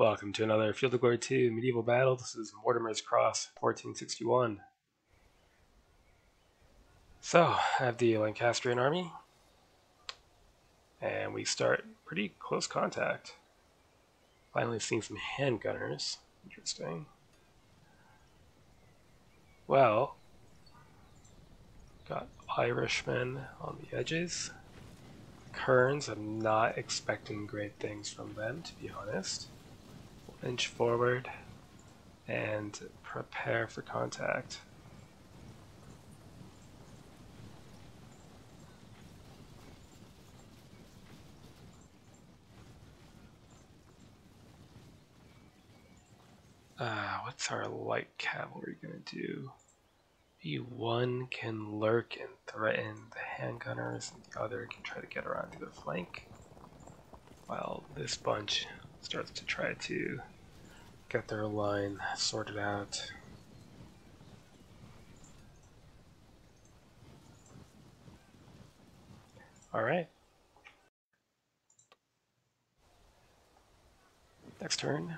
Welcome to another Field of Glory 2 medieval battle. This is Mortimer's Cross, 1461. So, I have the Lancastrian army, and we start pretty close contact. Finally seeing some handgunners. Interesting. Well, got Irishmen on the edges. Kerns, I'm not expecting great things from them, to be honest. Inch forward and prepare for contact. Uh, what's our light cavalry gonna do? The one can lurk and threaten the handgunners, and the other can try to get around to the flank. While this bunch starts to try to get their line sorted out. All right. Next turn.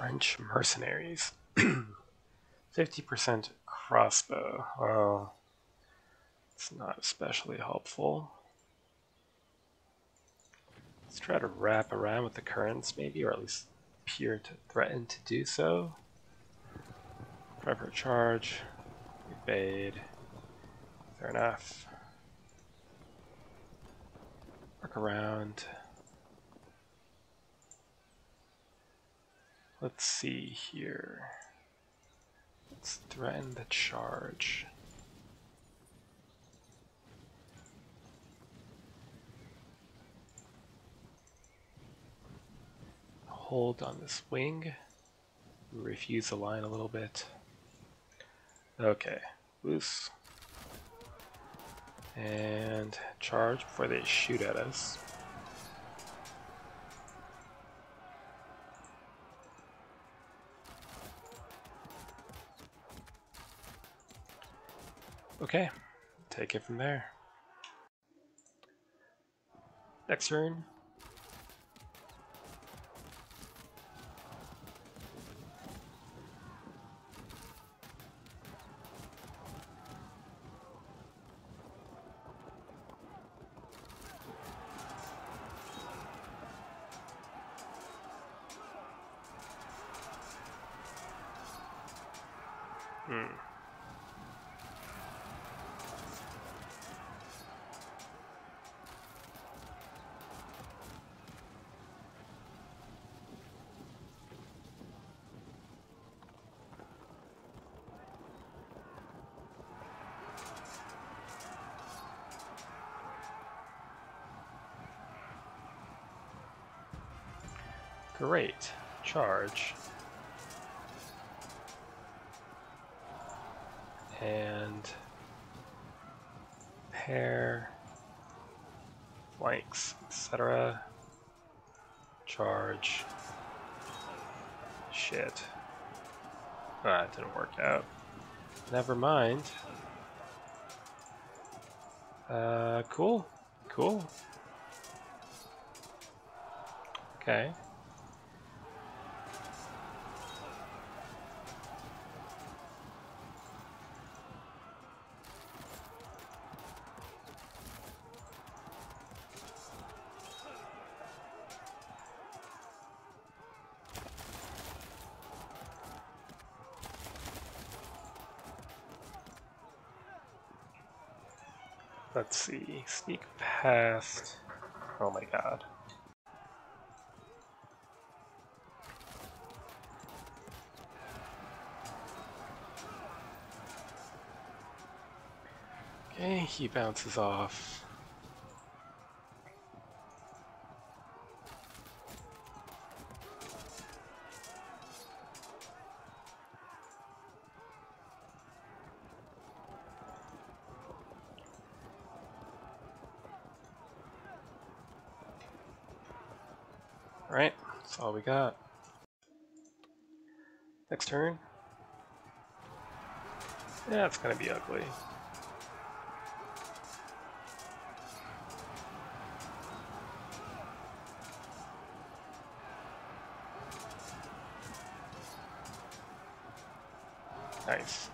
French mercenaries. 50% crossbow. Well, it's not especially helpful. Let's try to wrap around with the Kerns, maybe, or at least appear to threaten to do so. Prepper charge. Evade. Fair enough. Work around. Let's see here. Let's threaten the charge. Hold on this wing. Refuse the line a little bit. Okay, loose. And charge before they shoot at us. Okay, take it from there. Next turn. Hmm. Great. Charge. And pair flanks, etc. Charge. Shit. Ah, didn't work out. Never mind. Uh, cool. Cool. Okay. Let's see. Sneak Oh my god. Okay, he bounces off. Alright, that's all we got. Next turn. Yeah, it's gonna be ugly. Nice.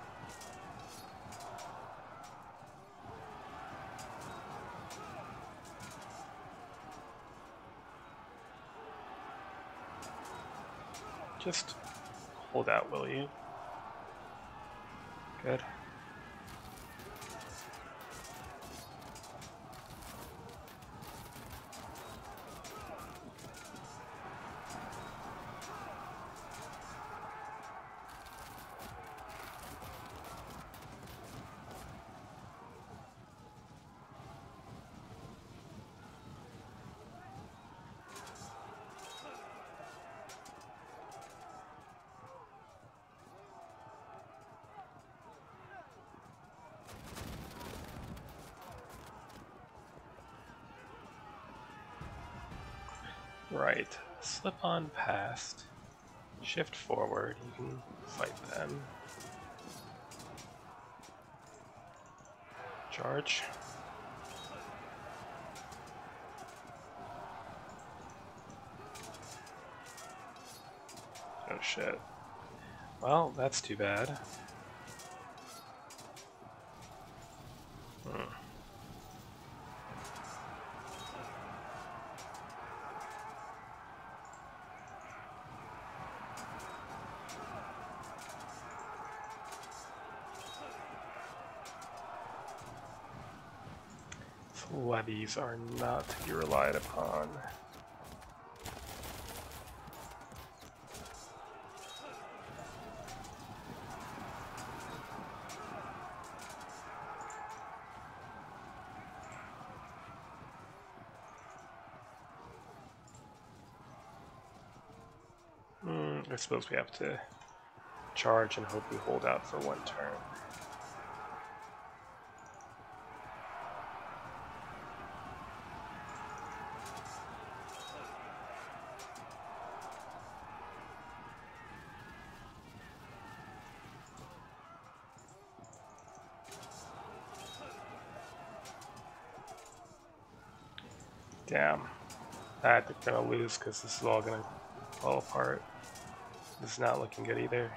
Just hold out, will you? Good. Right. Slip on past. Shift forward. You can fight them. Charge. Oh shit. Well, that's too bad. Hmm. Levies are not to be relied upon. Hmm, I suppose we have to charge and hope we hold out for one turn. Think we're gonna lose because this is all gonna fall apart. This is not looking good either.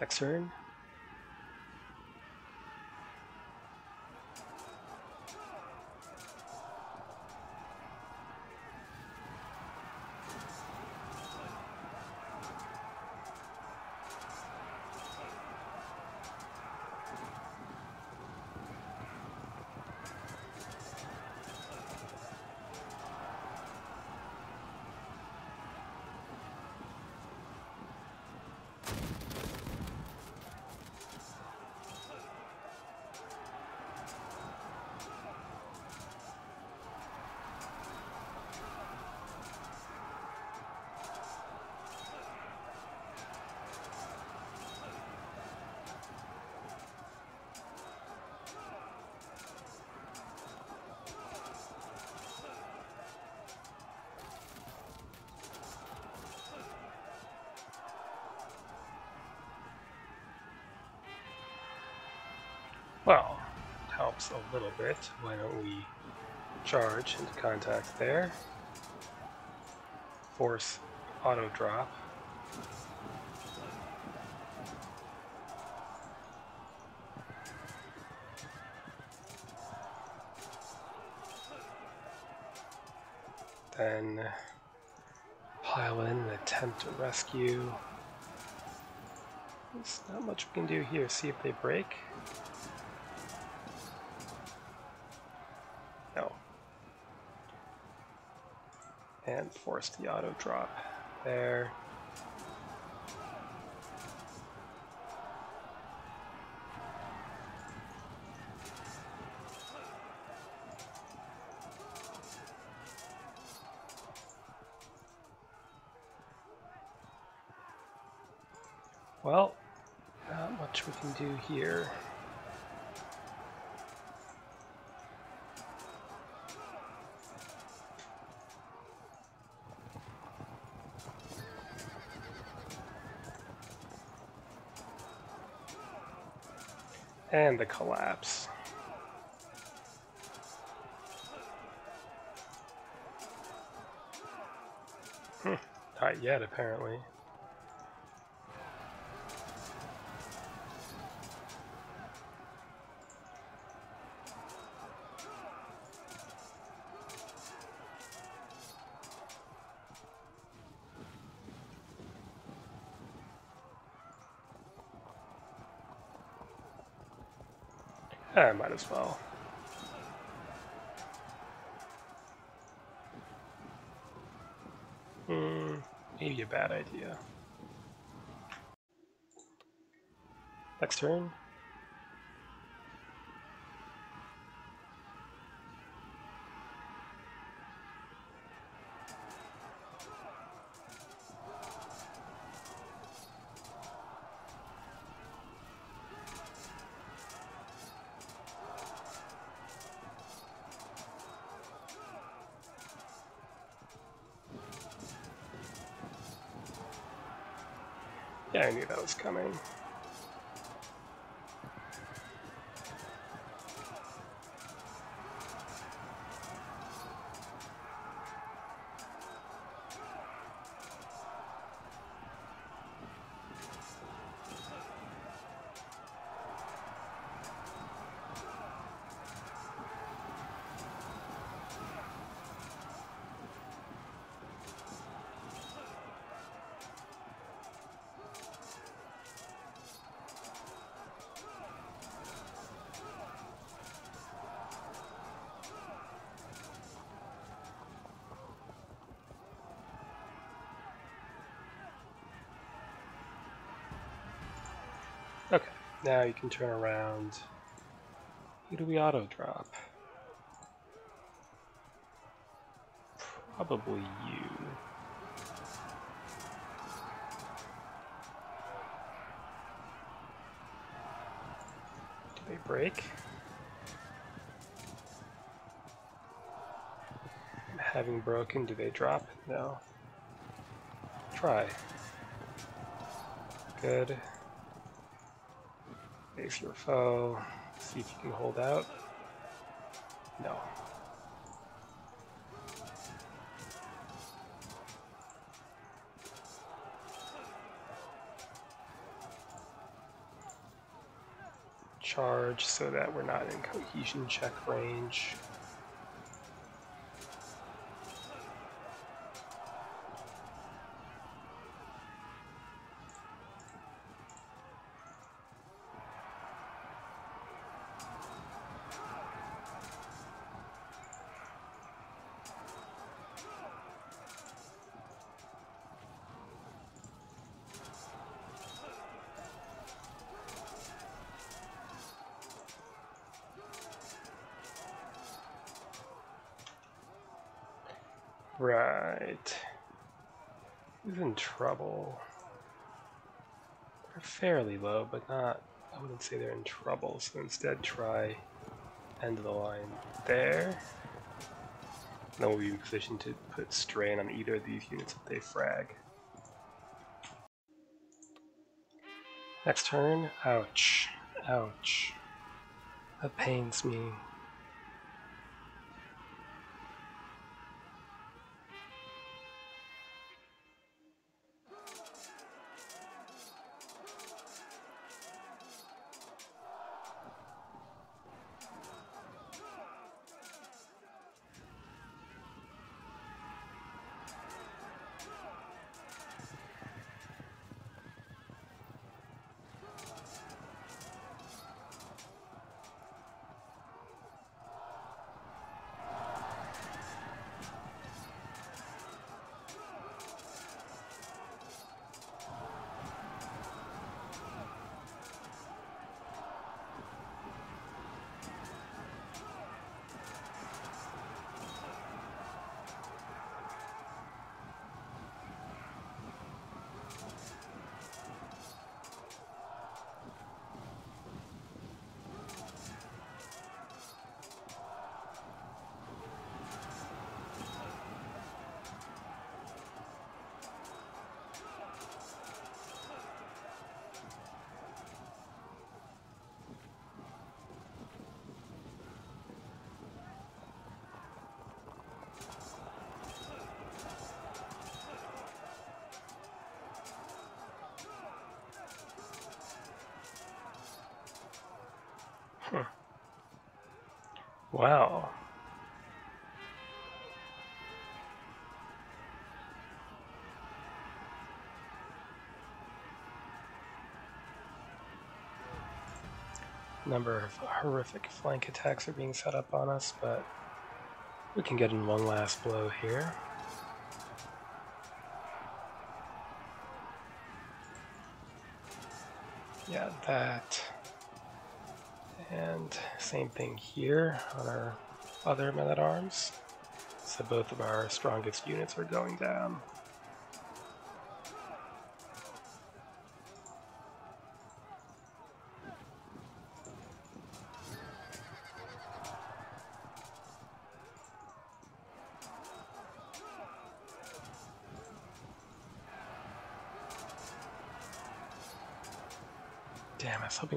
Next turn. Well, it helps a little bit. Why don't we charge into contact there? Force auto drop. Then pile in and attempt to rescue. There's not much we can do here. See if they break. and force the auto drop there. Well, not much we can do here. And the collapse. Hmm, not yet, apparently. As well. Hmm, maybe a bad idea. Next turn. Yeah, I knew that was coming. Okay, now you can turn around. Who do we auto drop? Probably you. Do they break? Having broken, do they drop? No. Try. Good. Face your foe. See if you can hold out. No. Charge so that we're not in cohesion check range. Right. He's in trouble? They're fairly low, but not, I wouldn't say they're in trouble, so instead try end of the line there. Then we'll be in position to put strain on either of these units if they frag. Next turn, ouch, ouch. That pains me. Hmm. Wow. number of horrific flank attacks are being set up on us, but we can get in one last blow here. Yeah, that. And same thing here on our other men-at-arms. So both of our strongest units are going down.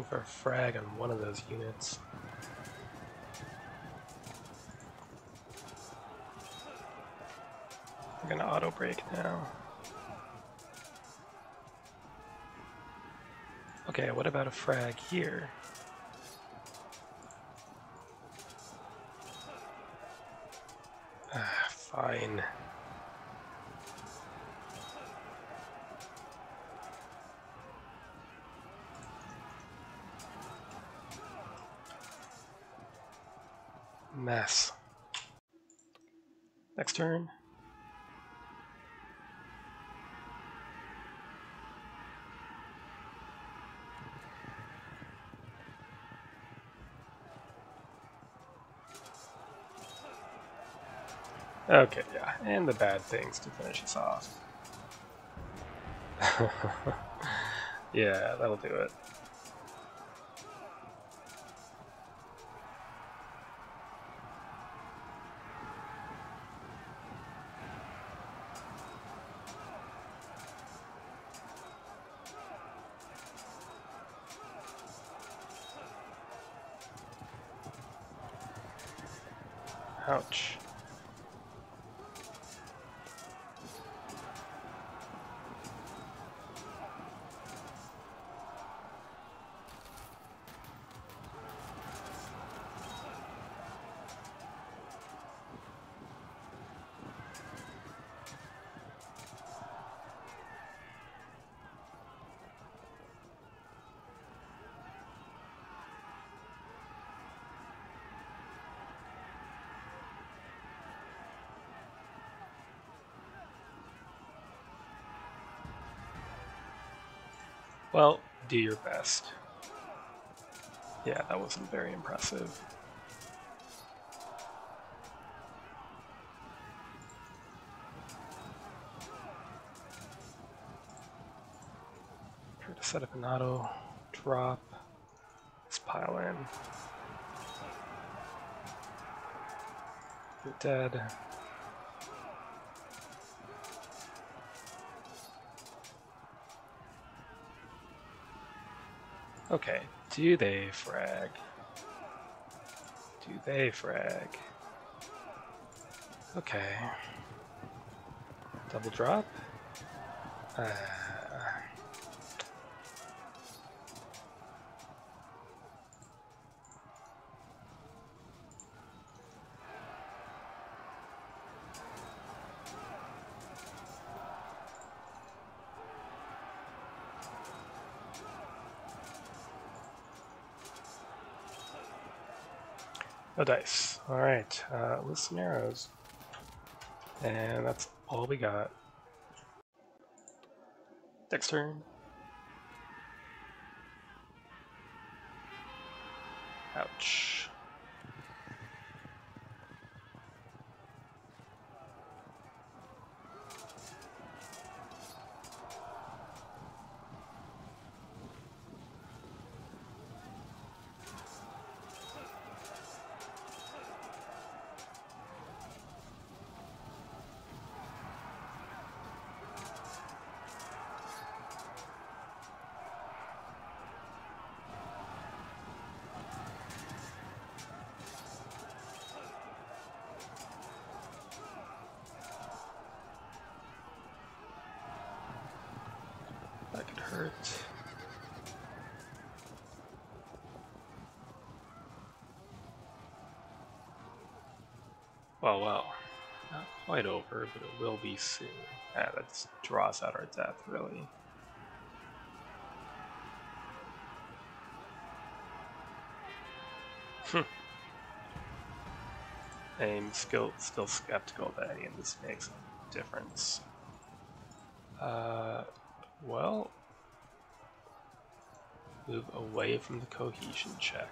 Hoping for a frag on one of those units. We're gonna auto break now. Okay, what about a frag here? Ah, fine. Mess. Next turn. Okay, yeah, and the bad things to finish us off. yeah, that'll do it. Ouch. Well, do your best. Yeah, that wasn't very impressive. Try to set up an auto drop. Let's pile in. You're dead. Okay, do they frag? Do they frag? Okay. Double drop? Uh, A dice. Alright, uh, arrows, And that's all we got. Next turn. Ouch. That could hurt. Well, well. Not quite over, but it will be soon. Ah, that draws out our death, really. Hmm. I'm still, still skeptical that any of this makes a difference. Uh, well, move away from the cohesion check.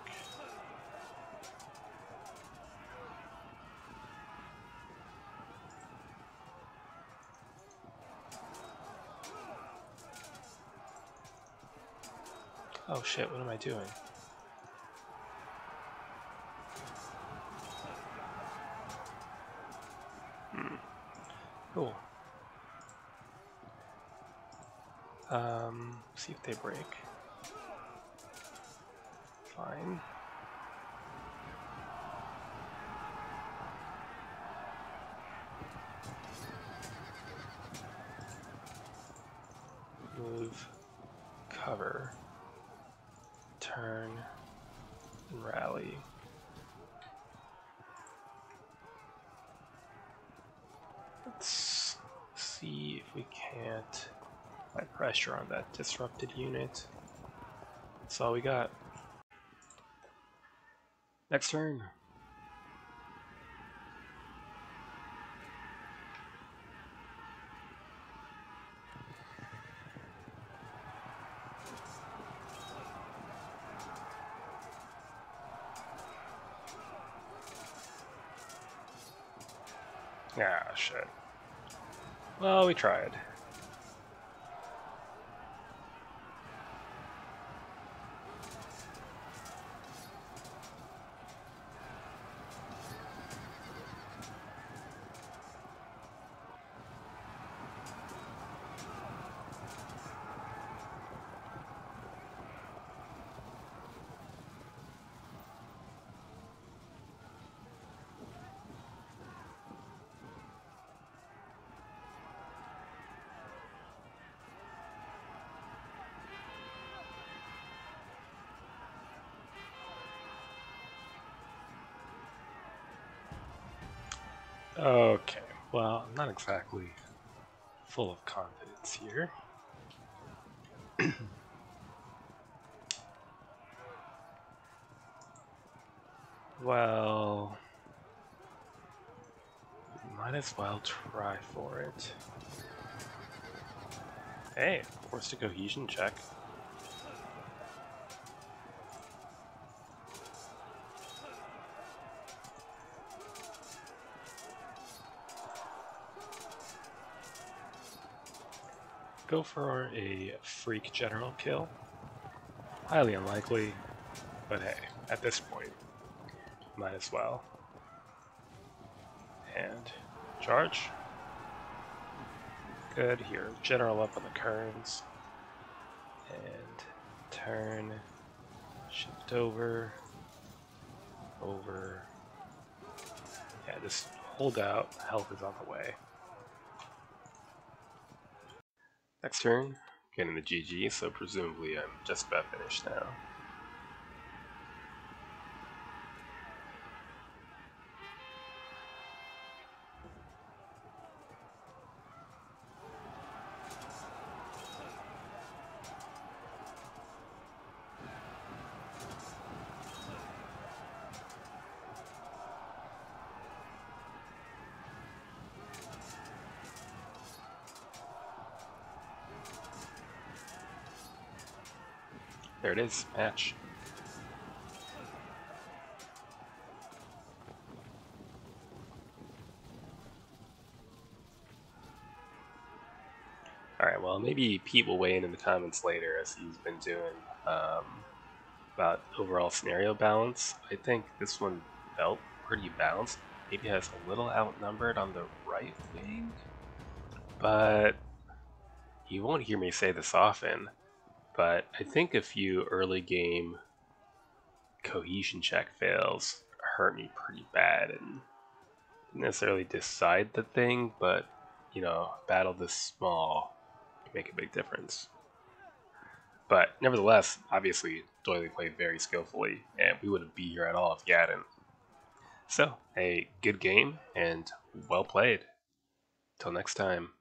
Oh shit, what am I doing? Hmm. Cool. Um, see if they break. Fine. Move, cover turn and rally. Let's see if we can't apply pressure on that disrupted unit. That's all we got. Next turn. Ah, shit. Well, we tried. Okay, well, I'm not exactly full of confidence here. well, might as well try for it. Hey, forced a cohesion check. Go for a freak general kill. Highly unlikely, but hey, at this point, might as well. And charge. Good, here, general up on the Kerns. And turn, shift over, over. Yeah, just hold out, health is on the way. Next turn, getting the GG, so presumably I'm just about finished now. Match. Alright, well, maybe Pete will weigh in in the comments later as he's been doing um, about overall scenario balance. I think this one felt pretty balanced. Maybe has a little outnumbered on the right wing, but you won't hear me say this often but I think a few early game cohesion check fails hurt me pretty bad and didn't necessarily decide the thing, but you know, battle this small can make a big difference. But nevertheless, obviously, Doily played very skillfully, and we wouldn't be here at all if he hadn't. So, a good game and well played. Till next time.